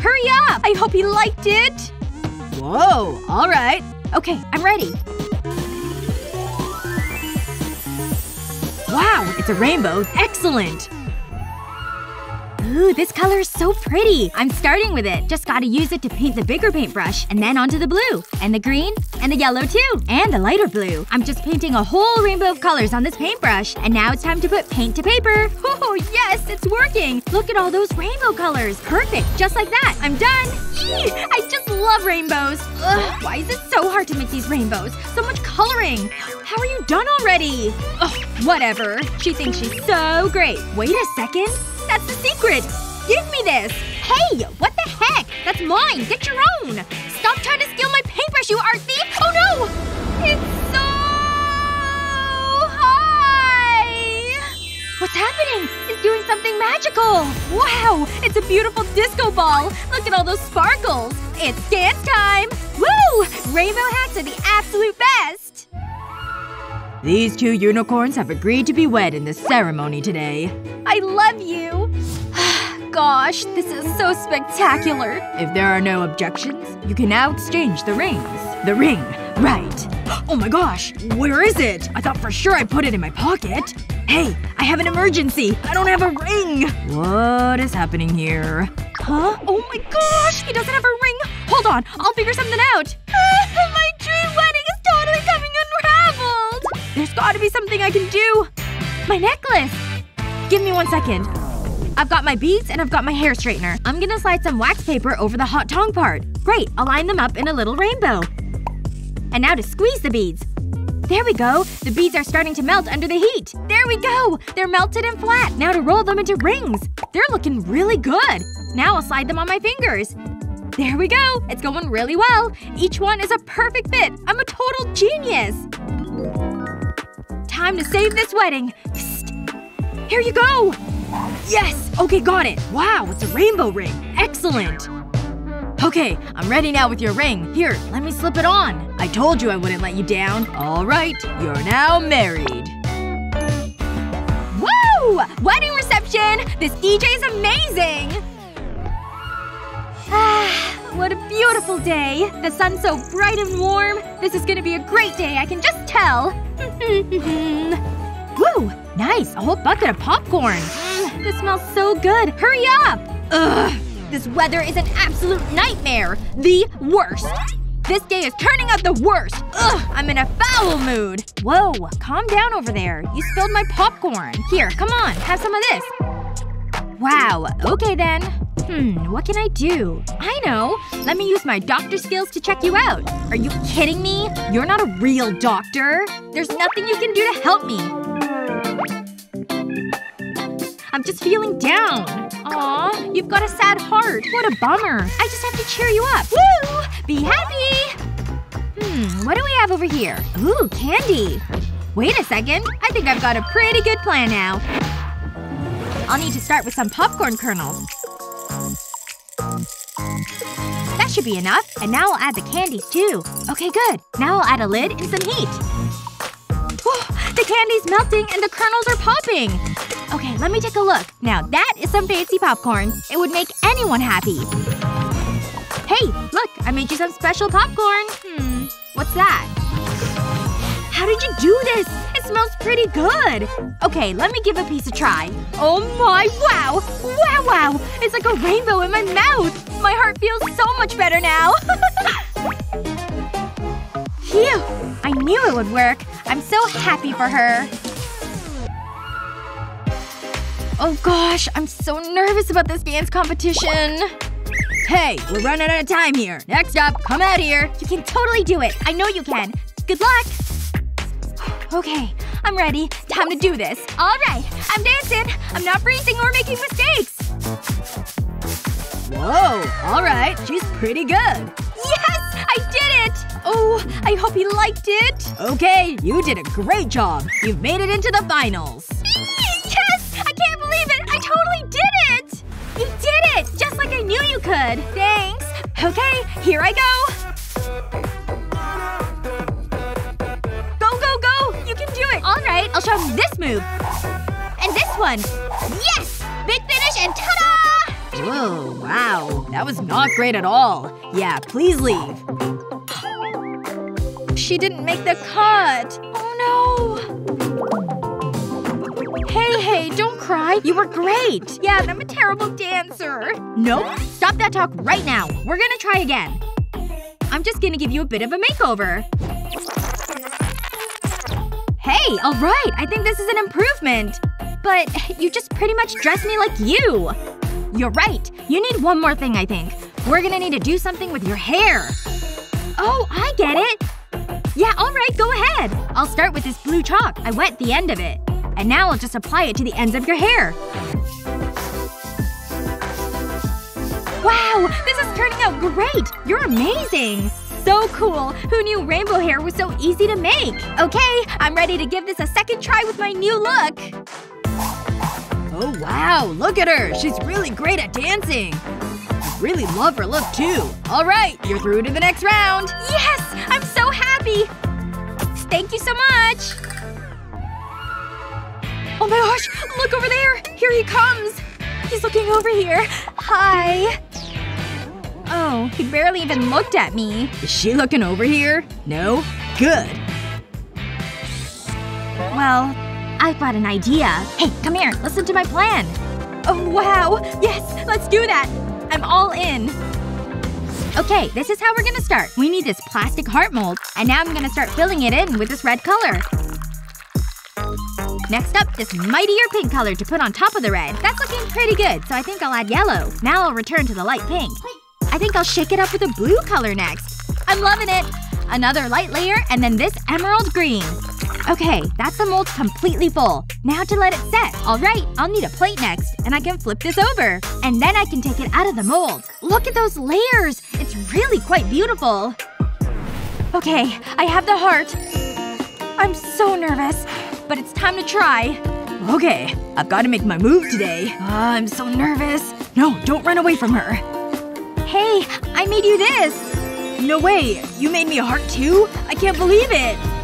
Hurry up! I hope he liked it! Whoa, alright. Okay, I'm ready. Wow, it's a rainbow. Excellent! Ooh, this color is so pretty. I'm starting with it. Just gotta use it to paint the bigger paintbrush. And then onto the blue. And the green. And the yellow too. And the lighter blue. I'm just painting a whole rainbow of colors on this paintbrush. And now it's time to put paint to paper. Oh, yes! It's working! Look at all those rainbow colors. Perfect. Just like that. I'm done. I just love rainbows. Ugh, why is it so hard to make these rainbows? So much coloring. How are you done already? Ugh, whatever. She thinks she's so great. Wait a second. That's the secret! Give me this! Hey! What the heck? That's mine! Get your own! Stop trying to steal my paintbrush, you art thief! Oh no! It's so high! What's happening? It's doing something magical! Wow! It's a beautiful disco ball! Look at all those sparkles! It's dance time! Woo! Rainbow hats are the absolute best! These two unicorns have agreed to be wed in this ceremony today. I love you! Gosh, this is so spectacular. If there are no objections, you can now exchange the rings. The ring. Right. Oh my gosh! Where is it? I thought for sure I put it in my pocket. Hey! I have an emergency! I don't have a ring! What is happening here? Huh? Oh my gosh! He doesn't have a ring! Hold on, I'll figure something out. There's gotta be something I can do. My necklace! Give me one second. I've got my beads and I've got my hair straightener. I'm gonna slide some wax paper over the hot tongue part. Great, I'll line them up in a little rainbow. And now to squeeze the beads. There we go. The beads are starting to melt under the heat. There we go! They're melted and flat. Now to roll them into rings. They're looking really good. Now I'll slide them on my fingers. There we go! It's going really well. Each one is a perfect fit. I'm a total genius! Time to save this wedding. Psst. Here you go! Yes! Okay, got it. Wow, it's a rainbow ring. Excellent. Okay, I'm ready now with your ring. Here, let me slip it on. I told you I wouldn't let you down. Alright, you're now married. Woo! Wedding reception! This DJ's amazing! Ah, what a beautiful day. The sun's so bright and warm. This is gonna be a great day, I can just tell. Woo! Nice. A whole bucket of popcorn. This smells so good. Hurry up! Ugh. This weather is an absolute nightmare. The worst. This day is turning out the worst. Ugh, I'm in a foul mood. Whoa, calm down over there. You spilled my popcorn. Here, come on, have some of this. Wow, okay then. Hmm, what can I do? I know! Let me use my doctor skills to check you out. Are you kidding me? You're not a real doctor. There's nothing you can do to help me. I'm just feeling down. Aw, you've got a sad heart. What a bummer. I just have to cheer you up. Woo! Be happy! Hmm, what do we have over here? Ooh, candy. Wait a second. I think I've got a pretty good plan now. I'll need to start with some popcorn kernels. Should be enough. And now I'll add the candy, too. Okay, good. Now I'll add a lid and some heat. Whew, the candy's melting and the kernels are popping! Okay, let me take a look. Now that is some fancy popcorn. It would make anyone happy. Hey, look! I made you some special popcorn. Hmm. What's that? How did you do this? Smells pretty good! Okay, let me give a piece a try. Oh my wow! Wow wow! It's like a rainbow in my mouth! My heart feels so much better now! Phew! I knew it would work. I'm so happy for her. Oh gosh, I'm so nervous about this dance competition. Hey, we're running out of time here. Next up, come out here. You can totally do it. I know you can. Good luck! Okay, I'm ready. Time to do this. Alright, I'm dancing. I'm not freezing or making mistakes. Whoa, alright. She's pretty good. Yes! I did it! Oh, I hope he liked it. Okay, you did a great job. You've made it into the finals. Yes! I can't believe it! I totally did it! You did it! Just like I knew you could. Thanks. Okay, here I go. Go, one. Yes! Big finish and ta-da! Whoa, wow. That was not great at all. Yeah, please leave. She didn't make the cut. Oh no. Hey, hey, don't cry. You were great. Yeah, and I'm a terrible dancer. Nope. Stop that talk right now. We're gonna try again. I'm just gonna give you a bit of a makeover. Hey, alright. I think this is an improvement. But you just pretty much dressed me like you. You're right. You need one more thing, I think. We're gonna need to do something with your hair. Oh, I get it. Yeah, alright, go ahead. I'll start with this blue chalk. I wet the end of it. And now I'll just apply it to the ends of your hair. Wow! This is turning out great! You're amazing! So cool! Who knew rainbow hair was so easy to make? Okay, I'm ready to give this a second try with my new look! Oh wow, look at her! She's really great at dancing! I really love her look too. Alright, you're through to the next round! Yes! I'm so happy! Thank you so much! Oh my gosh! Look over there! Here he comes! He's looking over here. Hi. Oh, he barely even looked at me. Is she looking over here? No? Good. Well, I've got an idea. Hey, come here. Listen to my plan. Oh, wow. Yes, let's do that. I'm all in. Okay, this is how we're gonna start. We need this plastic heart mold. And now I'm gonna start filling it in with this red color. Next up, this mightier pink color to put on top of the red. That's looking pretty good, so I think I'll add yellow. Now I'll return to the light pink. I think I'll shake it up with a blue color next. I'm loving it! Another light layer, and then this emerald green. Okay, that's the mold completely full. Now to let it set. Alright, I'll need a plate next. And I can flip this over. And then I can take it out of the mold. Look at those layers! It's really quite beautiful. Okay, I have the heart. I'm so nervous. But it's time to try. Okay, I've gotta make my move today. Uh, I'm so nervous. No, don't run away from her. Hey, I made you this! No way! You made me a heart too? I can't believe it!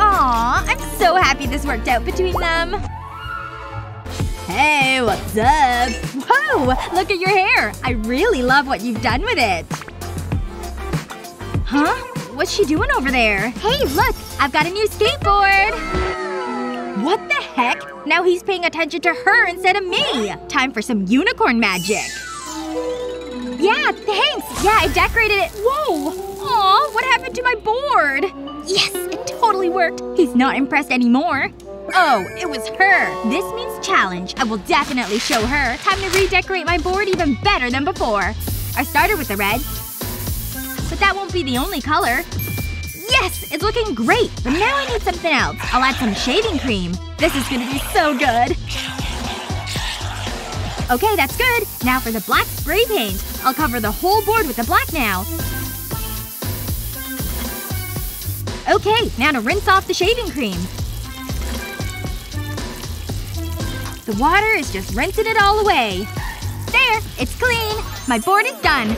Aw, I'm so happy this worked out between them. Hey, what's up? Whoa! Look at your hair! I really love what you've done with it. Huh? What's she doing over there? Hey, look! I've got a new skateboard! What the heck? Now he's paying attention to her instead of me! Time for some unicorn magic. Yeah, thanks! Yeah, I decorated it- Whoa! Aw, what happened to my board? Yes, totally worked. He's not impressed anymore. Oh, it was her. This means challenge. I will definitely show her. Time to redecorate my board even better than before. I started with the red. But that won't be the only color. Yes! It's looking great! But now I need something else. I'll add some shaving cream. This is gonna be so good. Okay, that's good. Now for the black spray paint. I'll cover the whole board with the black now. Okay, now to rinse off the shaving cream. The water is just rinsing it all away. There! It's clean! My board is done.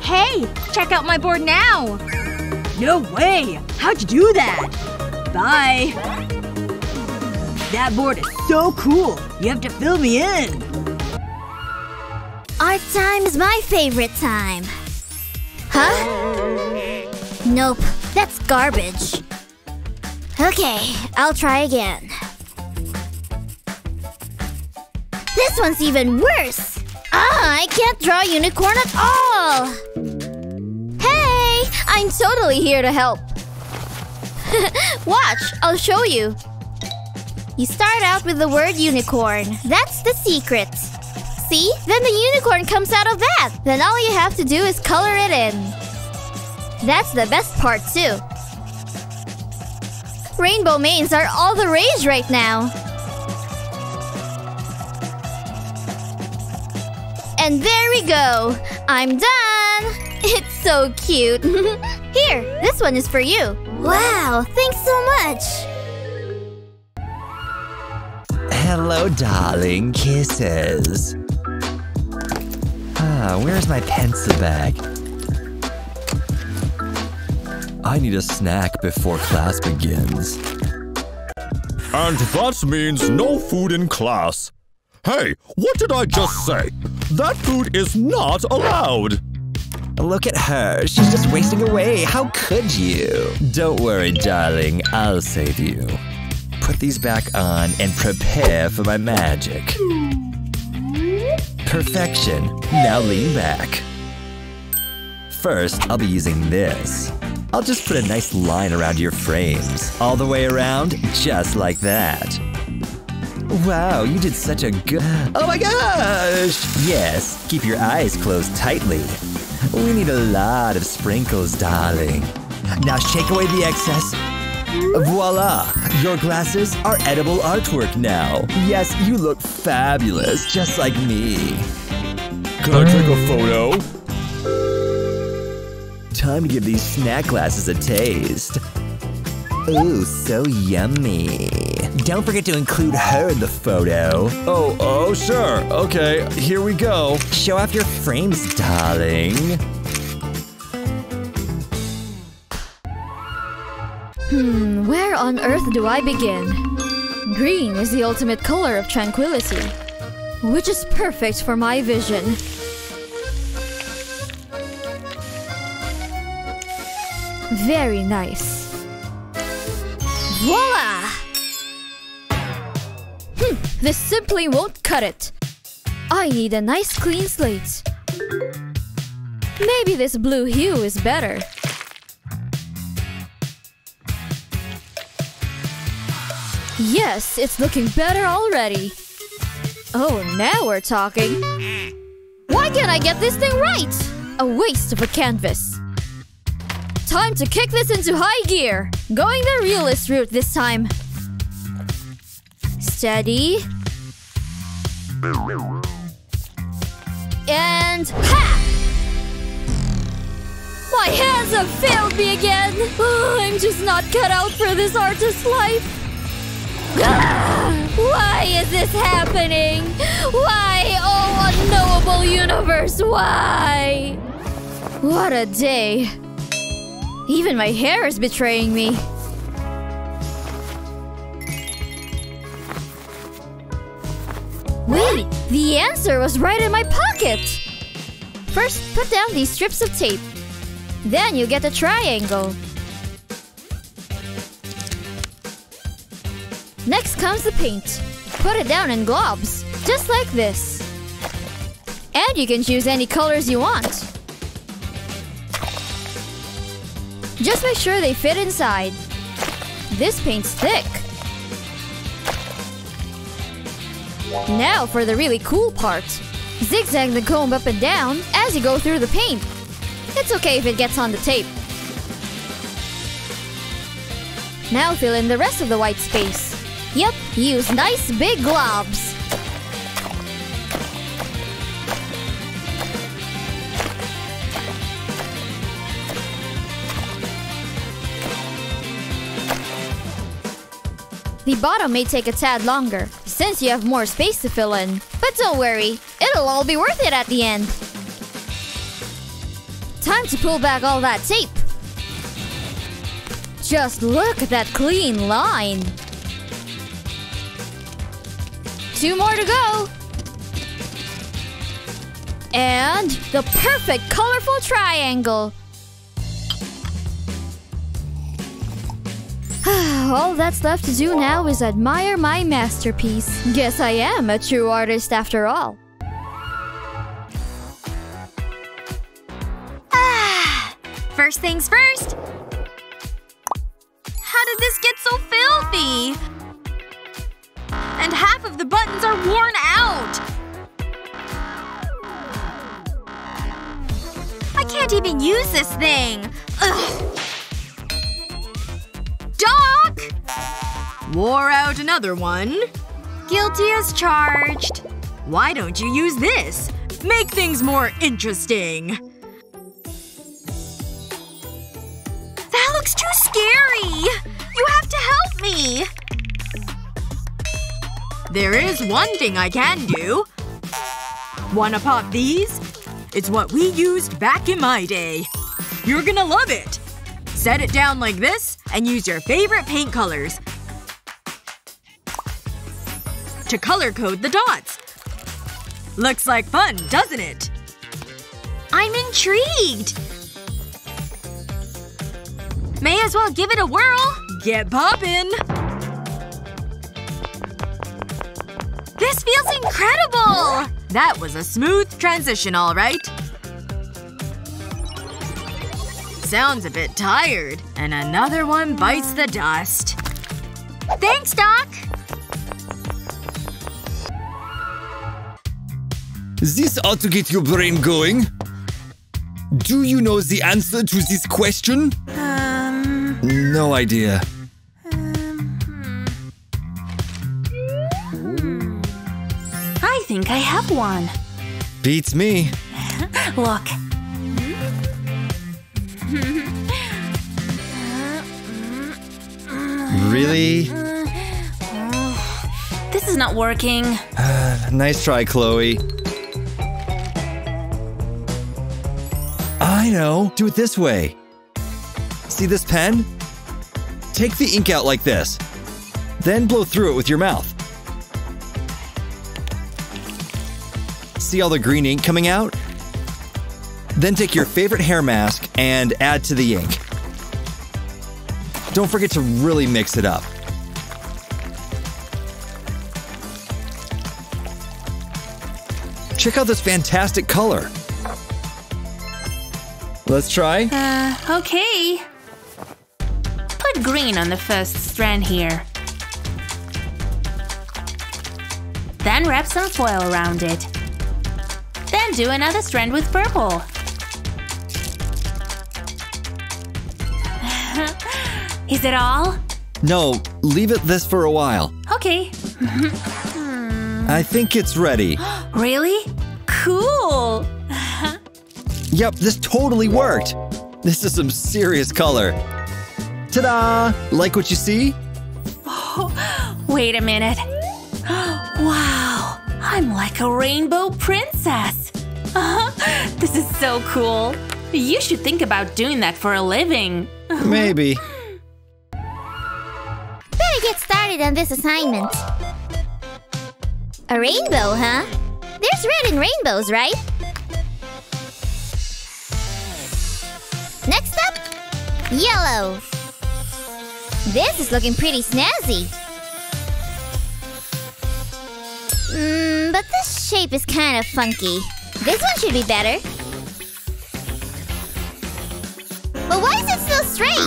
Hey! Check out my board now! No way! How'd you do that? Bye. That board is so cool. You have to fill me in. Art time is my favorite time. Huh? Nope. That's garbage. Okay, I'll try again. This one's even worse! Ah, I can't draw a unicorn at all! Hey! I'm totally here to help. Watch, I'll show you. You start out with the word unicorn. That's the secret. See? Then the unicorn comes out of that. Then all you have to do is color it in. That's the best part, too. Rainbow manes are all the rage right now. And there we go. I'm done. It's so cute. Here, this one is for you. Wow, thanks so much. Hello, darling. Kisses. Ah, where's my pencil bag? I need a snack before class begins. And that means no food in class. Hey, what did I just say? That food is not allowed! Look at her. She's just wasting away. How could you? Don't worry, darling. I'll save you. Put these back on and prepare for my magic. Perfection. Now lean back. First, I'll be using this. I'll just put a nice line around your frames. All the way around, just like that. Wow, you did such a good- Oh my gosh! Yes, keep your eyes closed tightly. We need a lot of sprinkles, darling. Now shake away the excess. Voila! Your glasses are edible artwork now. Yes, you look fabulous, just like me. Can I take a photo? Time to give these snack glasses a taste. Ooh, so yummy. Don't forget to include her in the photo. Oh, oh, sure. Okay, here we go. Show off your frames, darling. Hmm, where on earth do I begin? Green is the ultimate color of tranquility, which is perfect for my vision. Very nice. Voila! Hmm, this simply won't cut it. I need a nice clean slate. Maybe this blue hue is better. Yes, it's looking better already. Oh, now we're talking. Why can't I get this thing right? A waste of a canvas. Time to kick this into high gear. Going the realist route this time. Steady. And ha! My hands have failed me again. Oh, I'm just not cut out for this artist's life. Ah, Why is this happening? Why, oh unknowable universe, why? What a day. Even my hair is betraying me. Wait, the answer was right in my pocket. First, put down these strips of tape. Then you get a triangle. Next comes the paint. Put it down in globs, just like this. And you can choose any colors you want. Just make sure they fit inside. This paint's thick. Now for the really cool part. Zigzag the comb up and down as you go through the paint. It's okay if it gets on the tape. Now fill in the rest of the white space. Yep, use nice big globs. The bottom may take a tad longer, since you have more space to fill in. But don't worry, it'll all be worth it at the end. Time to pull back all that tape. Just look at that clean line. Two more to go. And the perfect colorful triangle. All that's left to do now is admire my masterpiece. Guess I am a true artist after all. First things first. How did this get so filthy? And half of the buttons are worn out. I can't even use this thing. Ugh. Wore out another one. Guilty as charged. Why don't you use this? Make things more interesting. That looks too scary! You have to help me! There is one thing I can do. Wanna pop these? It's what we used back in my day. You're gonna love it! Set it down like this, and use your favorite paint colors. To color code the dots. Looks like fun, doesn't it? I'm intrigued! May as well give it a whirl! Get poppin'! This feels incredible! That was a smooth transition, alright. Sounds a bit tired. And another one bites the dust. Thanks, Doc! This ought to get your brain going. Do you know the answer to this question? Um. No idea. I think I have one. Beats me. Look. Really? This is not working. Nice try, Chloe. Know. Do it this way. See this pen? Take the ink out like this. Then blow through it with your mouth. See all the green ink coming out? Then take your favorite hair mask and add to the ink. Don't forget to really mix it up. Check out this fantastic color. Let's try. Uh, okay. Put green on the first strand here. Then wrap some foil around it. Then do another strand with purple. Is it all? No, leave it this for a while. Okay. I think it's ready. Really? Cool! Yep, this totally worked. This is some serious color. Ta-da! Like what you see? Oh, Wait a minute. Wow, I'm like a rainbow princess. Uh -huh. This is so cool. You should think about doing that for a living. Maybe. Better get started on this assignment. A rainbow, huh? There's red in rainbows, right? Next up, yellow. This is looking pretty snazzy. Mmm, but this shape is kind of funky. This one should be better. But why is it so straight?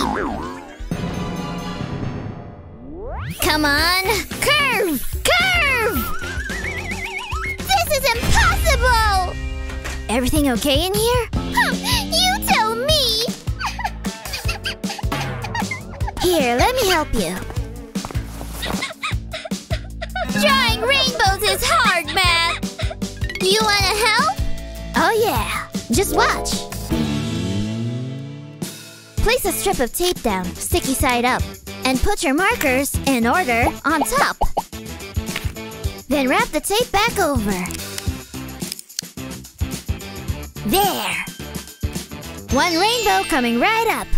Come on! Curve! Curve! This is impossible! Everything okay in here? Huh, here, let me help you. Drawing rainbows is hard, man! You wanna help? Oh yeah, just watch. Place a strip of tape down, sticky side up, and put your markers, in order, on top. Then wrap the tape back over. There! One rainbow coming right up.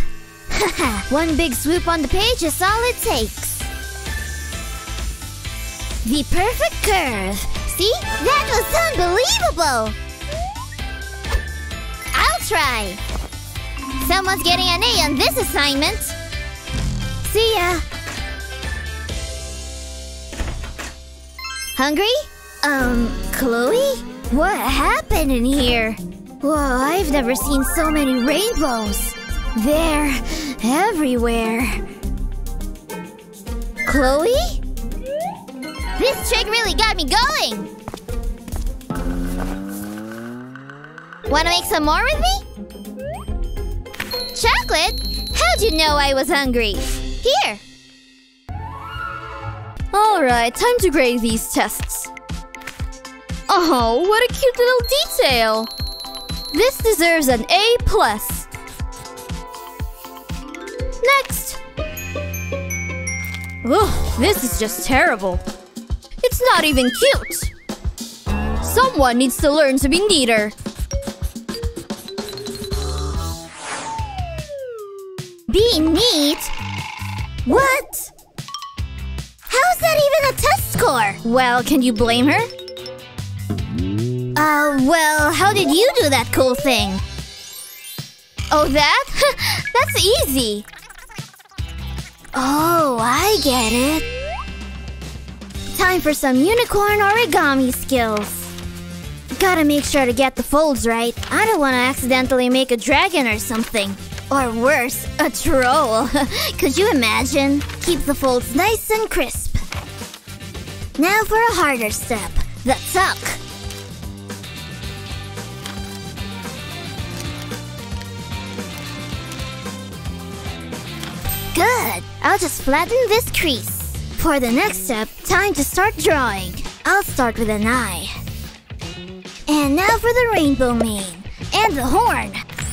One big swoop on the page is all it takes. The perfect curve. See? That was unbelievable! I'll try. Someone's getting an A on this assignment. See ya. Hungry? Um, Chloe? What happened in here? Whoa, I've never seen so many rainbows. They're everywhere. Chloe? This trick really got me going. Wanna make some more with me? Chocolate? How'd you know I was hungry? Here. Alright, time to grade these tests. Oh, what a cute little detail! This deserves an A+. plus. Next! Ugh, this is just terrible. It's not even cute! Someone needs to learn to be neater. Be neat? What? How's that even a test score? Well, can you blame her? Uh, well, how did you do that cool thing? Oh, that? That's easy. Oh, I get it. Time for some unicorn origami skills. Gotta make sure to get the folds right. I don't want to accidentally make a dragon or something. Or worse, a troll. Could you imagine? Keep the folds nice and crisp. Now for a harder step the tuck. I'll just flatten this crease. For the next step, time to start drawing. I'll start with an eye. And now for the rainbow mane. And the horn.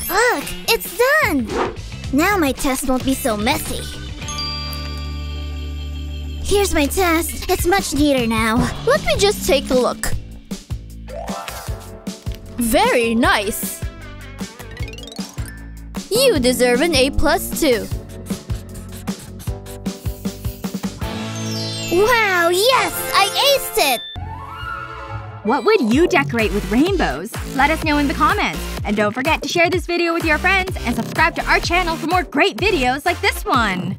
Look, it's done! Now my test won't be so messy. Here's my test. It's much neater now. Let me just take a look. Very nice. You deserve an A plus too. Wow, yes! I aced it! What would you decorate with rainbows? Let us know in the comments! And don't forget to share this video with your friends and subscribe to our channel for more great videos like this one!